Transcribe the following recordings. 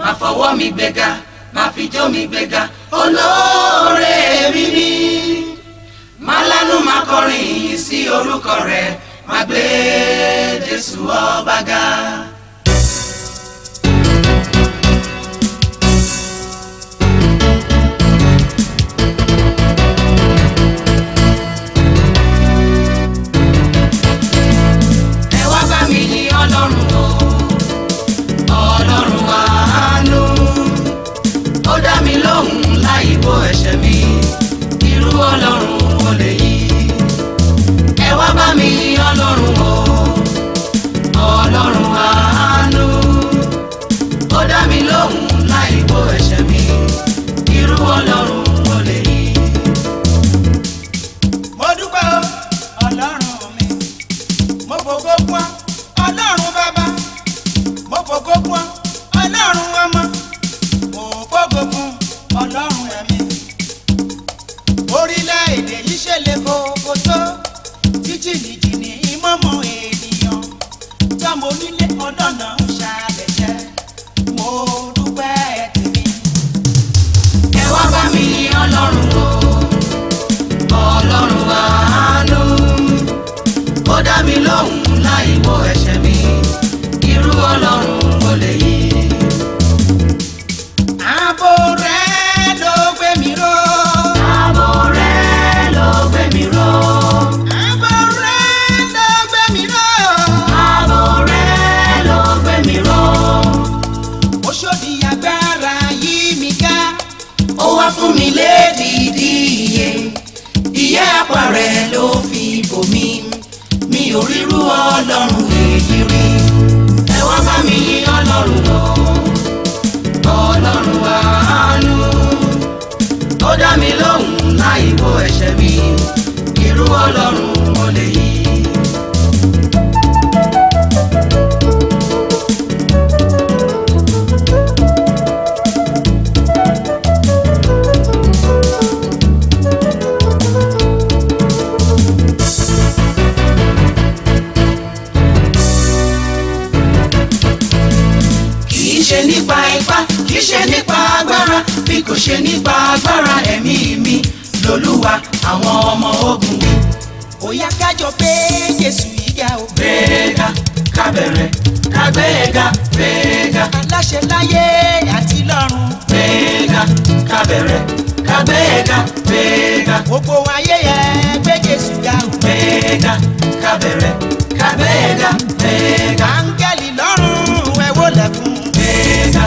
máa fọwọ́ mi gbéga máa fijó mi gbéga olóore mi ni máa lánú máa kọrin ìyìn sí orúkọ rẹ̀ máa gbé Jésù ọba ga. gbogbo ẹ̀ṣẹ̀ mi irú ọlọ́run wo lèyí ẹ wá bá mi ọlọ́run o ọlọ́run àánú ó dá mi lóhùn láì wo ẹ̀ṣẹ̀ mi irú ọlọ́run. ọlọ́run èyí rí ẹ wá bá mi yí ọlọ́run lọ ọlọ́run àánú ó dá mi lóhùn láì ẹ̀ṣẹ̀ mi irú ọlọ́run ò lè ṣe nípa ipá kì í ṣe nípa agbára bí kò ṣe nípa agbára ẹ̀mí mi lolúwa àwọn ọmọ ogun mi. ó yá kájọ pé jésù yìí ga o. gbẹ́gà kábẹ̀rẹ̀ kágbẹ́gà gbẹ́gà. aláṣẹ láyé àti lọ́run. gbẹ́gà kábẹ̀rẹ̀ kágbẹ́gà gbẹ́gà. gbogbo ayé yẹ gbé jésù ga o. gbẹ́gà kábẹ̀rẹ̀ kágbẹ́gà gbẹ́gà. áńgẹ́lì lọ́run ẹ wó gbéga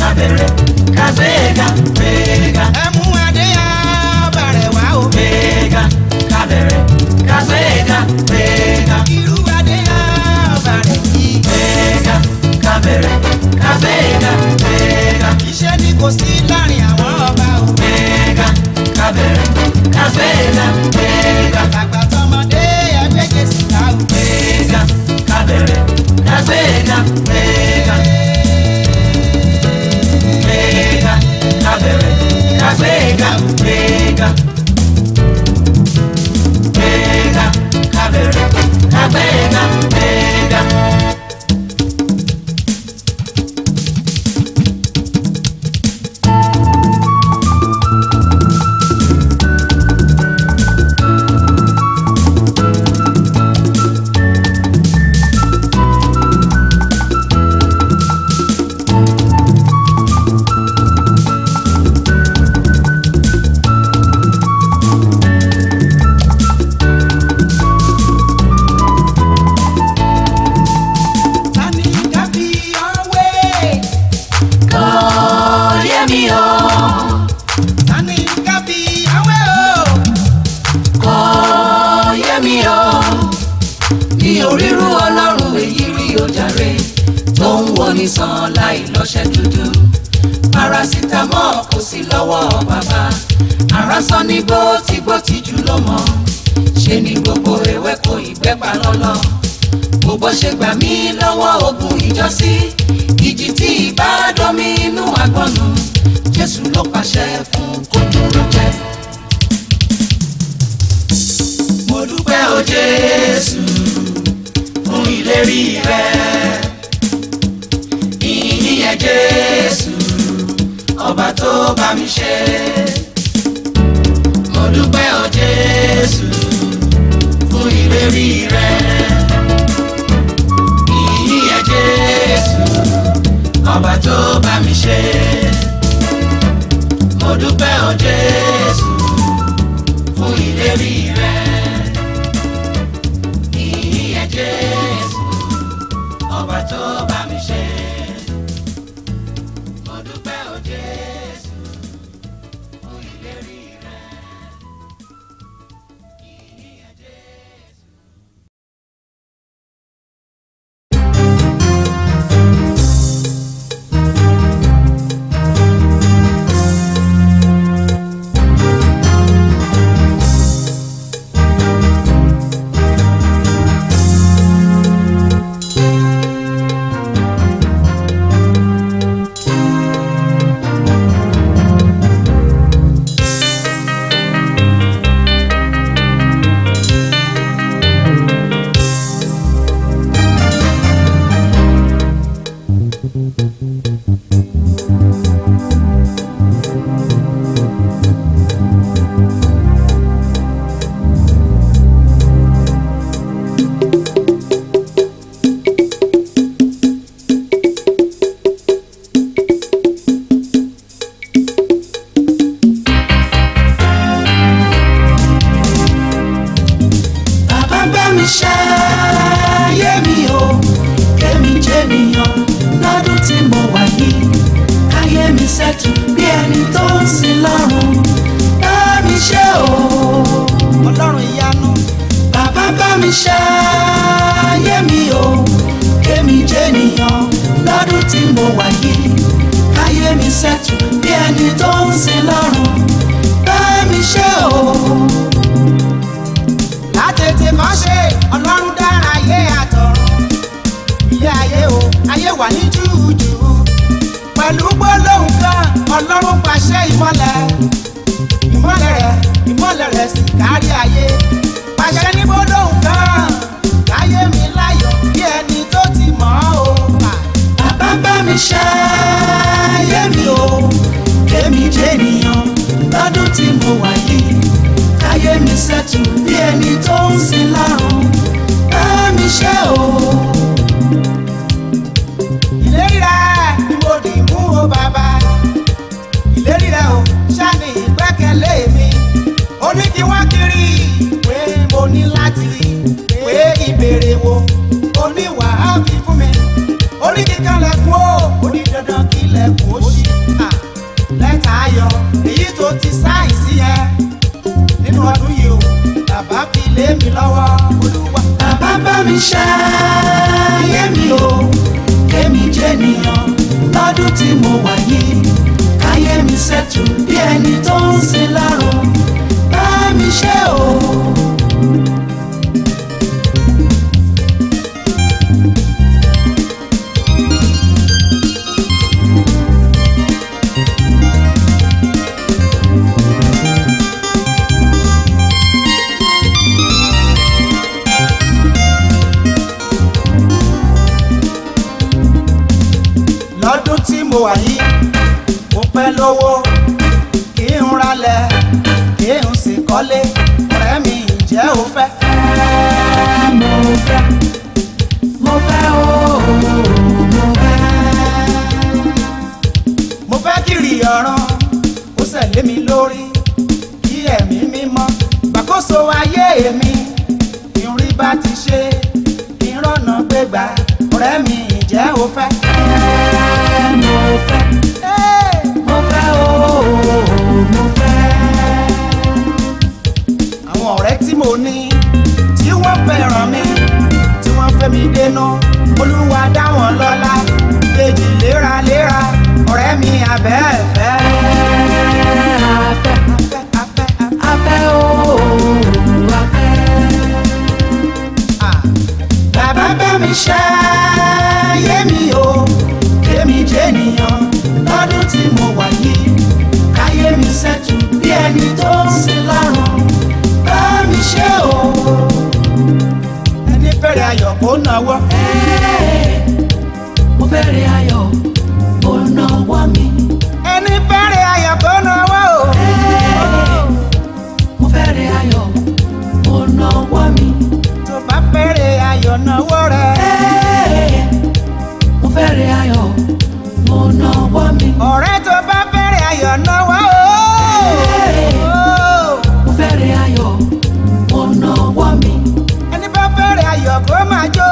ká bẹ̀rẹ̀ ká gbéga gbéga. ẹ mú adé abàrẹ̀ wá o. gbéga ká bẹ̀rẹ̀ ká gbéga gbéga. irú adé abàrẹ̀ yìí. gbéga ká bẹ̀rẹ̀ ká gbéga gbéga. ni kò sí yọ sí ìjì tí ìbá domi inú agbọ́nù Jésù ló pàṣẹ fún kó dúró jẹ. mo dúpẹ́ o Jésù fún ìlérí rẹ ìyìn yẹ Jésù ọba tó bá mi ṣe mo dúpẹ́ o Jésù fún ìlérí rẹ. ọba tó bá mi ṣe mo dúpẹ́ o Jésù fún ìlérí rẹ. iṣẹ́ yé mi o kémi jẹ́niyàn lọ́dún tí mo wà yìí káyé mi sẹ́tù bí ẹni tó ń sin lọ́run bá mi ṣe o ọlọ́run ìyanu bàbá bá mi ṣe. wà ní júùjù pẹ̀lú gbólóhùn kan ọlọ́run pàṣẹ ìmọ́lẹ̀ ìmọ́lẹ̀ rẹ̀ ìmọ́lẹ̀ rẹ̀ sì kárí ayé pàṣẹ ní gbólóhùn. tí mo wà yìí káyé mi ṣẹ̀tù bí ẹni tó ń ṣe lára. sórí kí ẹ̀mí mímọ́ gbàkóso ayé èmi ìrìn bá ti ṣe ìrọ̀nà gbégbá ọ̀rẹ́ mi ìjẹ́ o fẹ́. àwọn ọ̀rẹ́ tí mo ní tí wọ́n fẹ́ràn mi tí wọ́n fẹ́ mi dénú olúwa dá wọn lọ́lá kejì léraléra ọ̀rẹ́ mi abẹ́ẹ̀fẹ́ iṣẹ́ yémi o kémi jẹ́nìyàn lọ́dún tí mo wà yìí káyé mi sẹ́tù bí ẹni tó ń ṣe láràn bá mi ṣe o. ẹni bẹ̀rẹ̀ ayọ̀ kó náwó. mo bẹ̀rẹ̀ ayọ̀ ayọ̀ náwó rẹ̀. mo fẹ́rẹ̀ ayọ̀ mo náwó mi. ọ̀rẹ́ tó bá fẹ́rẹ̀ ayọ̀ náwó o. mo fẹ́rẹ̀ ayọ̀ mo náwó mi. ẹni bá fẹ́rẹ̀ ayọ̀ kó máa jó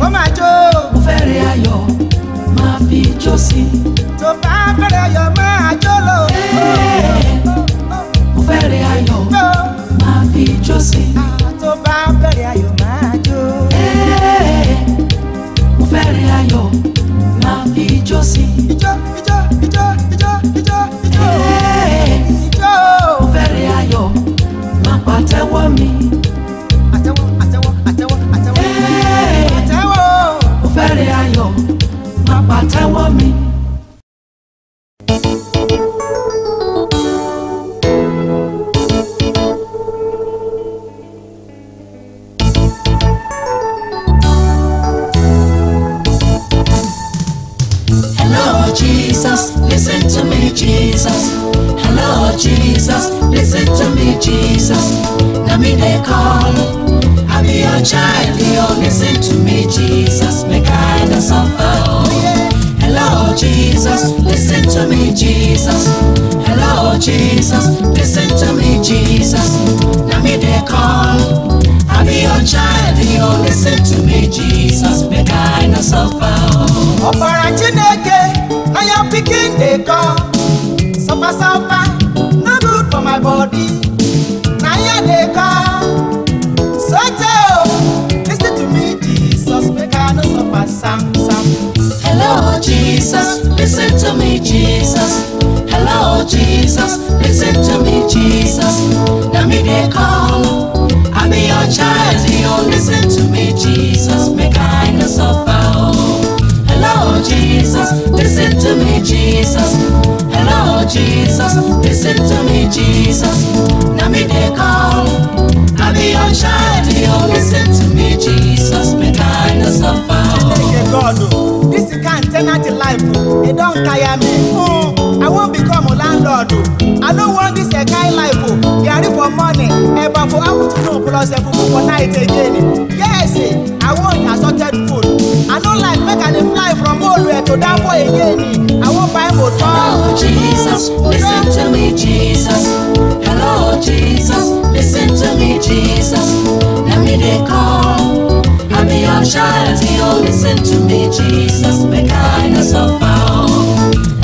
kó máa jó. mo fẹ́rẹ̀ ayọ̀ máa fi jó sí i. me, Jesus. Hello, Jesus. Listen to me, Jesus. Now me they call. I be your child, you listen to me, Jesus. Make I no suffer. Ọbara Chineke, I am picking the call. Suffer, suffer, no good for my body. Now you they listen to me, Jesus. Make no suffer, Sam, Sam. Hello, Jesus. Listen to me, Jesus. Hello, Jesus. Listen to me, Jesus. Let me they call. I be your child. You listen to me, Jesus. Make kindness of foul. Hello, Jesus. Listen to me, Jesus. Hello, Jesus. Listen to me, Jesus. Now me they go out noon plus seven for night again yes eh, i want assorted food i no like make i dey fly from olue to dambo again i wan buy motor. hello jesus lis ten to me jesus hello jesus lis ten to me jesus let me dey call i be your child you oh, lis ten to me jesus make i no suffer.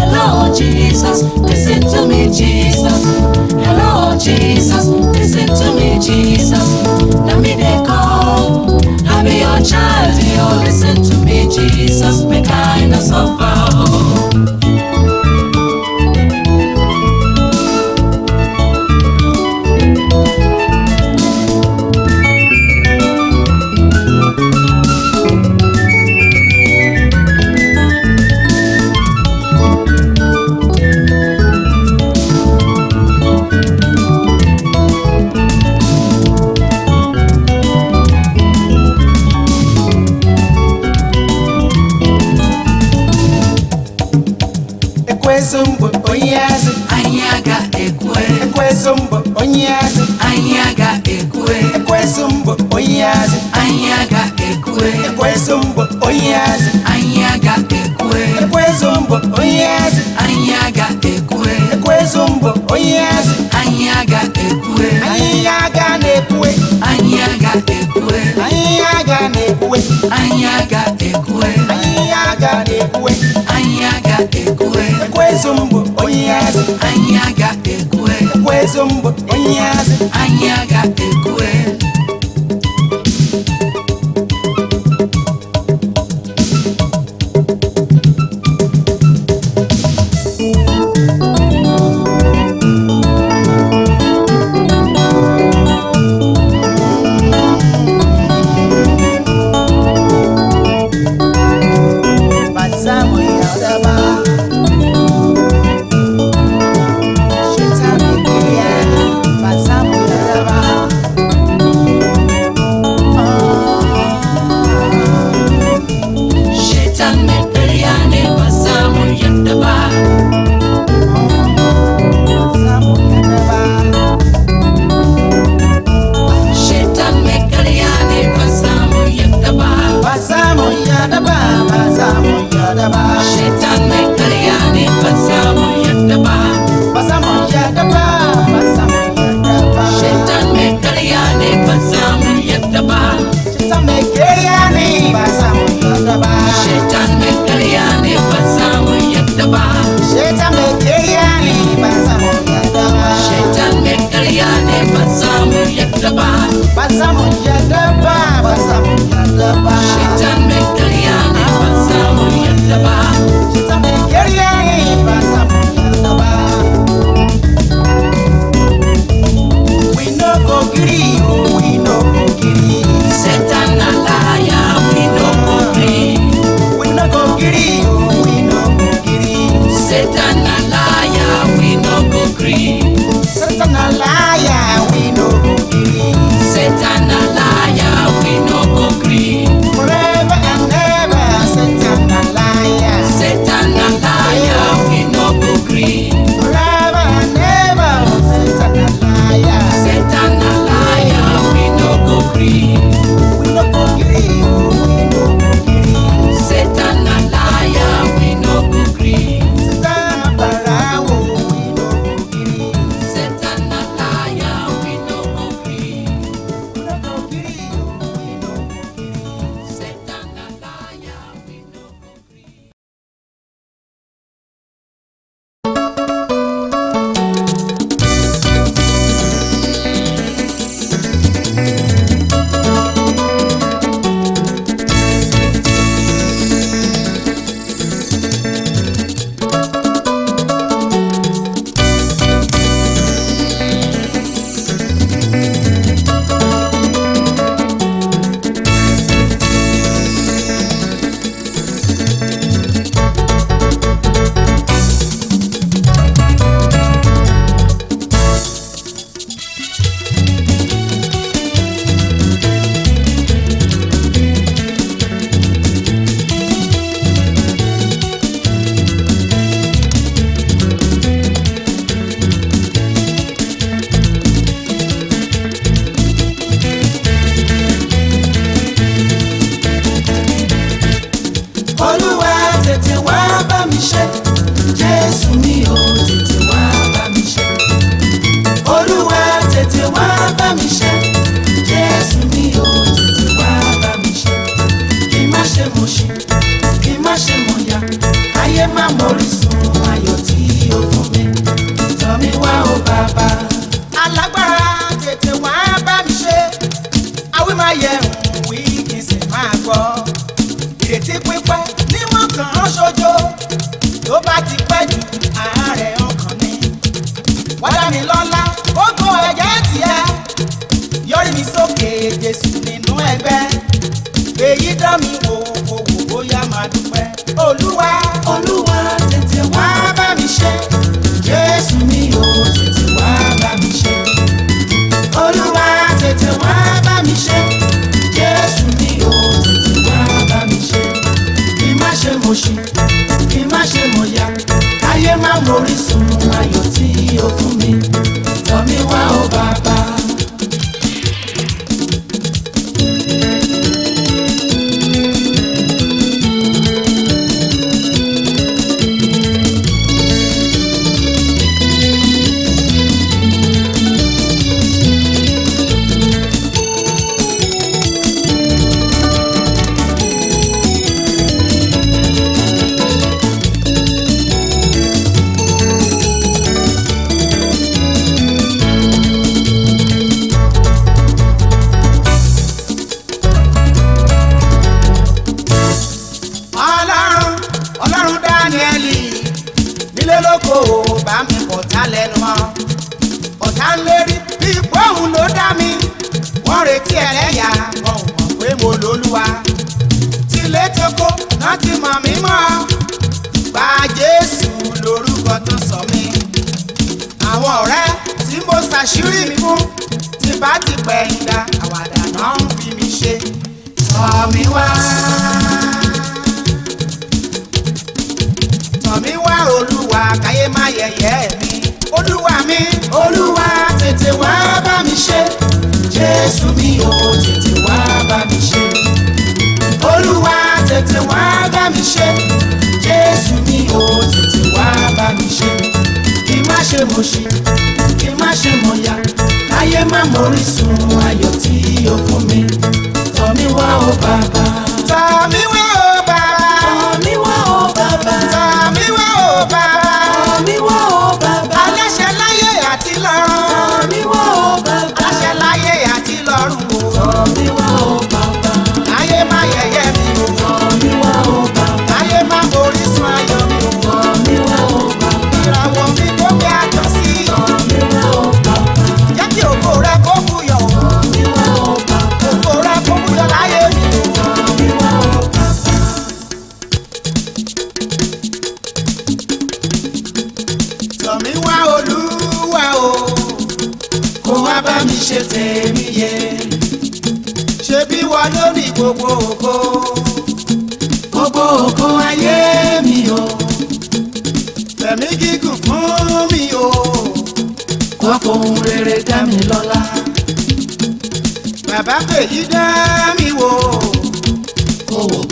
Hello, Jesus, listen to me, Jesus. Hello, Jesus, listen to me, Jesus. Let me they call. I be your child, you listen to me, Jesus. Make I not suffer. Oh. mbọ onye eze anyị aga ekwue ekwezo mbọ onye eze anyị aga ekwue anyị aga na-ekwue anyị aga ekwue anyị aga na-ekwue anyị aga ekwue anyị aga na-ekwue anyị aga ekwue ekwezo mbọ onye eze anyị aga ekwue ekwezo mbọ onye eze anyị aga ekwue the Bible, something in ráyè ń wí kí n sì máa gbọ́. ìrètí pípẹ́ ní mọ̀kàn án ṣojo tó bá ti pẹ́ jù àárẹ̀ ọkàn ni. wádà mi lọ́lá ó gbọ́ ẹ̀jẹ̀ tiẹ̀ yọrí mi sókè Jésù nínú ẹgbẹ́ èyí dán mi wò owó bóyá máa dúpẹ́ Olúwa. láṣírí mi fún tí bá ti pẹ̀yìn dá àwàdà náà ń fi mi ṣe tọ̀ mí wá. tọ̀ mí wá olúwa káyé má yẹ̀yẹ́ mi olúwa mi olúwa tètè wá bá mi ṣe jésù mi ò tètè wá bá mi ṣe olúwa tètè wá bá mi ṣe jésù mi ò tètè wá bá mi ṣe kí n má ṣe mo ṣe ṣe mọ̀ ya káyé má mórí sun ayọ̀ tí o fún mi tọ̀ mí wá o bàbá. tọ̀ mí wá o bàbá. tọ̀ wá o bàbá. tọ̀ wá o bàbá.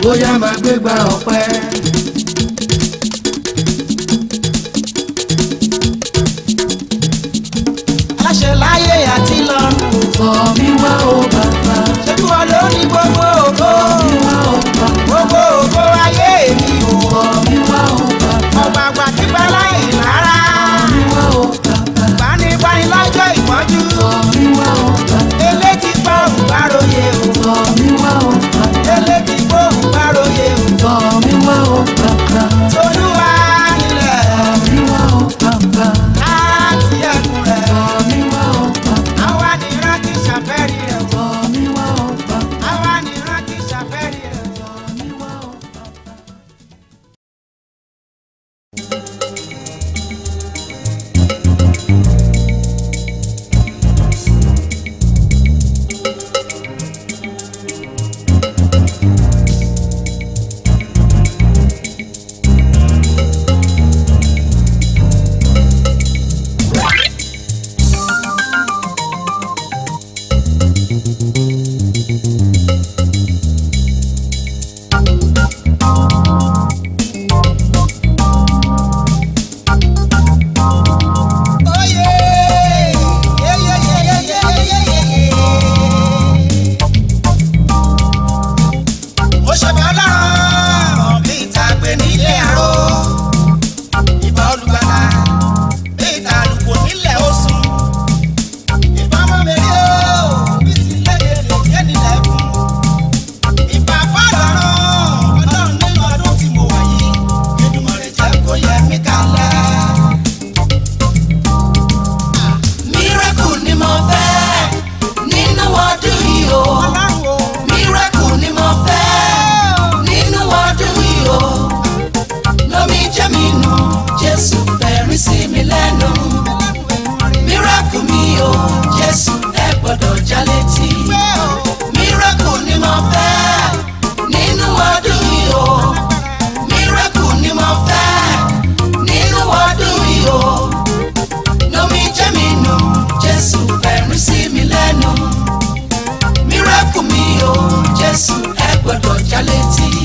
bóyá máa gbégbá ọpẹ́. Kaletsi